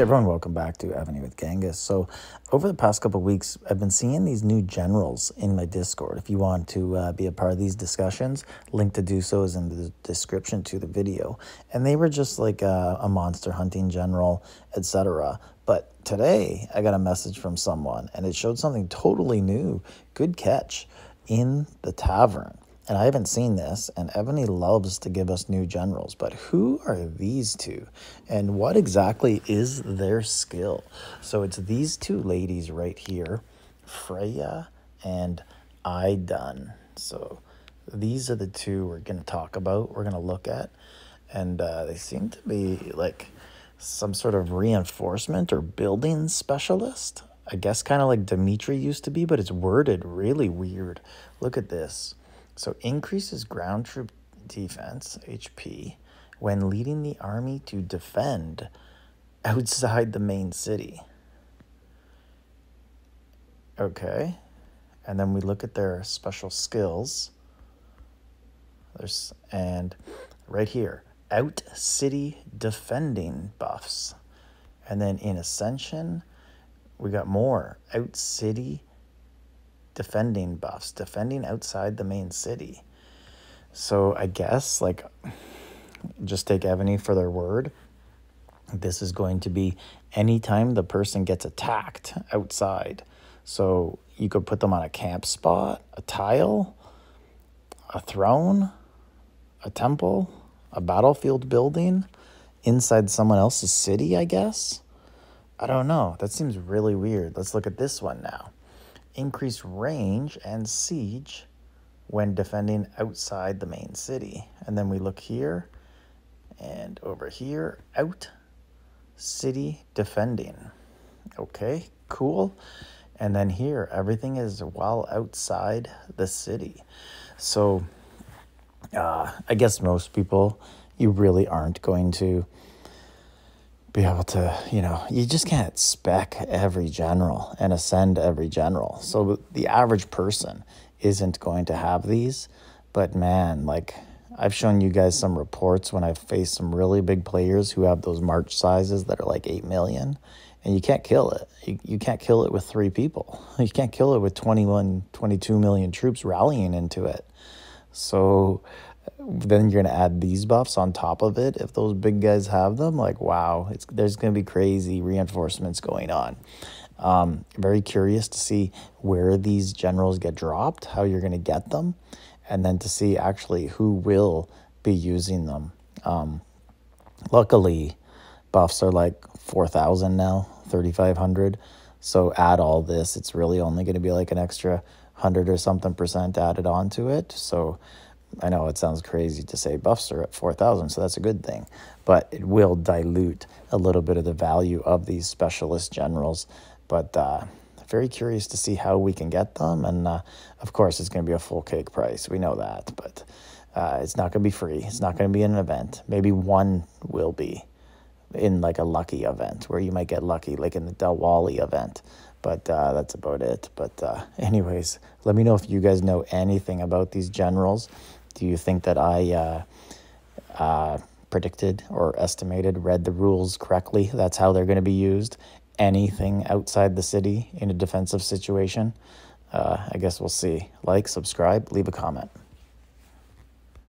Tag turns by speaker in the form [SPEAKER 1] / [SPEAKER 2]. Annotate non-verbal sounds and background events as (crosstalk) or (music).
[SPEAKER 1] everyone, welcome back to Evony with Genghis. So, over the past couple weeks, I've been seeing these new generals in my Discord. If you want to uh, be a part of these discussions, link to do so is in the description to the video. And they were just like a, a monster hunting general, etc. But today, I got a message from someone, and it showed something totally new. Good catch in the tavern. And I haven't seen this, and Evony loves to give us new generals, but who are these two? And what exactly is their skill? So it's these two ladies right here, Freya and Idun. So these are the two we're going to talk about, we're going to look at. And uh, they seem to be like some sort of reinforcement or building specialist. I guess kind of like Dimitri used to be, but it's worded really weird. Look at this. So increases ground troop defense, HP, when leading the army to defend outside the main city. Okay. And then we look at their special skills. There's and right here, out city defending buffs. And then in Ascension, we got more out city defending buffs, defending outside the main city. So I guess like just take Evony for their word. This is going to be anytime the person gets attacked outside. So you could put them on a camp spot, a tile, a throne, a temple, a battlefield building, inside someone else's city, I guess. I don't know. That seems really weird. Let's look at this one now increase range and siege when defending outside the main city. And then we look here and over here, out city defending. Okay, cool. And then here, everything is well outside the city. So uh, I guess most people, you really aren't going to be able to, you know, you just can't spec every general and ascend every general. So the average person isn't going to have these. But man, like I've shown you guys some reports when I've faced some really big players who have those march sizes that are like 8 million and you can't kill it. You, you can't kill it with three people. (laughs) You can't kill it with 21, 22 million troops rallying into it. So then you're gonna add these buffs on top of it. If those big guys have them like wow it's there's gonna be crazy reinforcements going on. Um, very curious to see where these generals get dropped how you're gonna get them and then to see actually who will be using them. Um, luckily buffs are like 4000 now 3500 so add all this it's really only going to be like an extra 100 or something percent added onto it. So I know it sounds crazy to say buffs are at 4,000, so that's a good thing, but it will dilute a little bit of the value of these specialist generals. But uh, very curious to see how we can get them. And uh, of course, it's going to be a full cake price. We know that, but uh, it's not going to be free. It's not going to be an event. Maybe one will be in like a lucky event where you might get lucky, like in the Diwali event. But uh, that's about it. But, uh, (laughs) anyways, let me know if you guys know anything about these generals do you think that I uh, uh, predicted or estimated, read the rules correctly? That's how they're going to be used. Anything outside the city in a defensive situation? Uh, I guess we'll see. Like, subscribe, leave a comment.